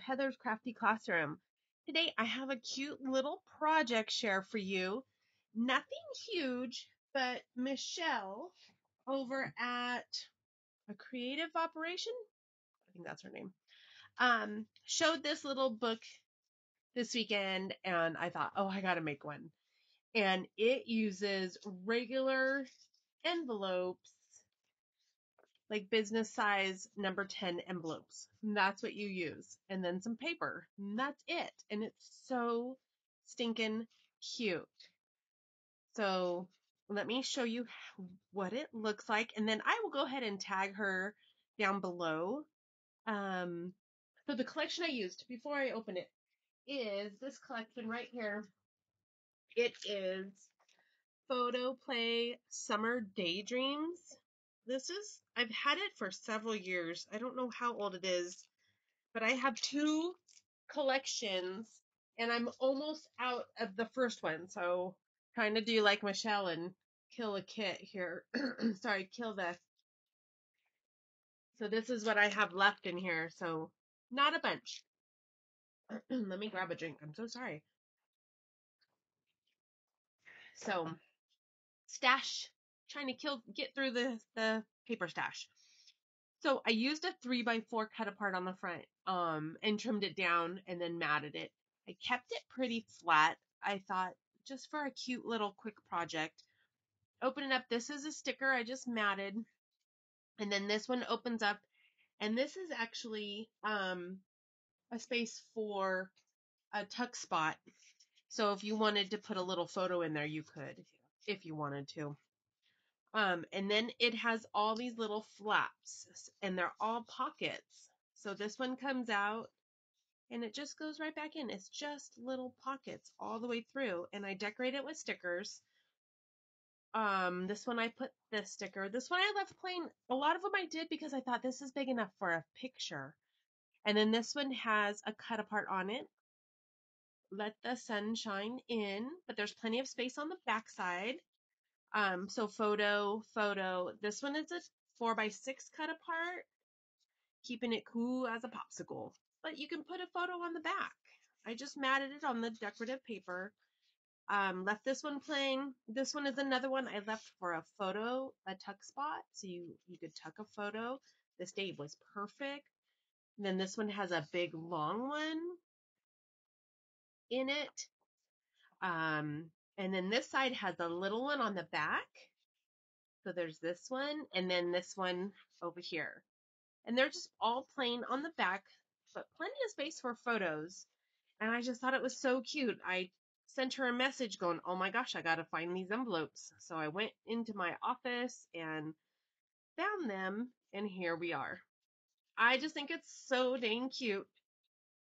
Heather's Crafty Classroom. Today I have a cute little project share for you. Nothing huge, but Michelle over at a creative operation, I think that's her name, um, showed this little book this weekend and I thought, oh, I gotta make one. And it uses regular envelopes like business size number 10 envelopes. And that's what you use. And then some paper. And that's it. And it's so stinking cute. So let me show you what it looks like. And then I will go ahead and tag her down below. Um, so the collection I used before I open it is this collection right here. It is Photo Play Summer Daydreams this is, I've had it for several years. I don't know how old it is, but I have two collections and I'm almost out of the first one. So trying to do like Michelle and kill a kit here. Sorry, kill the. So this is what I have left in here. So not a bunch. Let me grab a drink. I'm so sorry. So stash trying to kill get through the the paper stash. So I used a three by four cut apart on the front, um, and trimmed it down and then matted it. I kept it pretty flat. I thought just for a cute little quick project. Open it up. This is a sticker I just matted. And then this one opens up and this is actually um a space for a tuck spot. So if you wanted to put a little photo in there, you could if you wanted to. Um, and then it has all these little flaps and they're all pockets. So this one comes out and it just goes right back in. It's just little pockets all the way through. And I decorate it with stickers. Um, this one I put this sticker. This one I left plain. A lot of them I did because I thought this is big enough for a picture. And then this one has a cut apart on it. Let the sun shine in, but there's plenty of space on the back side. Um, so photo, photo. This one is a four by six cut apart, keeping it cool as a popsicle. But you can put a photo on the back. I just matted it on the decorative paper. Um, left this one playing. This one is another one I left for a photo, a tuck spot. So you, you could tuck a photo. This day was perfect. And then this one has a big long one in it. Um, and then this side has a little one on the back. So there's this one and then this one over here. And they're just all plain on the back, but plenty of space for photos. And I just thought it was so cute. I sent her a message going, Oh my gosh, I gotta find these envelopes. So I went into my office and found them, and here we are. I just think it's so dang cute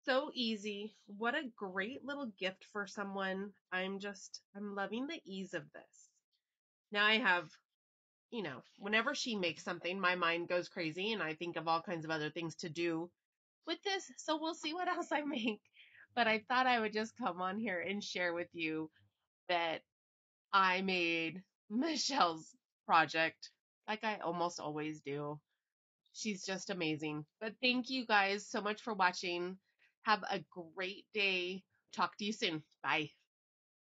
so easy. What a great little gift for someone. I'm just, I'm loving the ease of this. Now I have, you know, whenever she makes something, my mind goes crazy and I think of all kinds of other things to do with this. So we'll see what else I make. But I thought I would just come on here and share with you that I made Michelle's project like I almost always do. She's just amazing. But thank you guys so much for watching. Have a great day. Talk to you soon. Bye.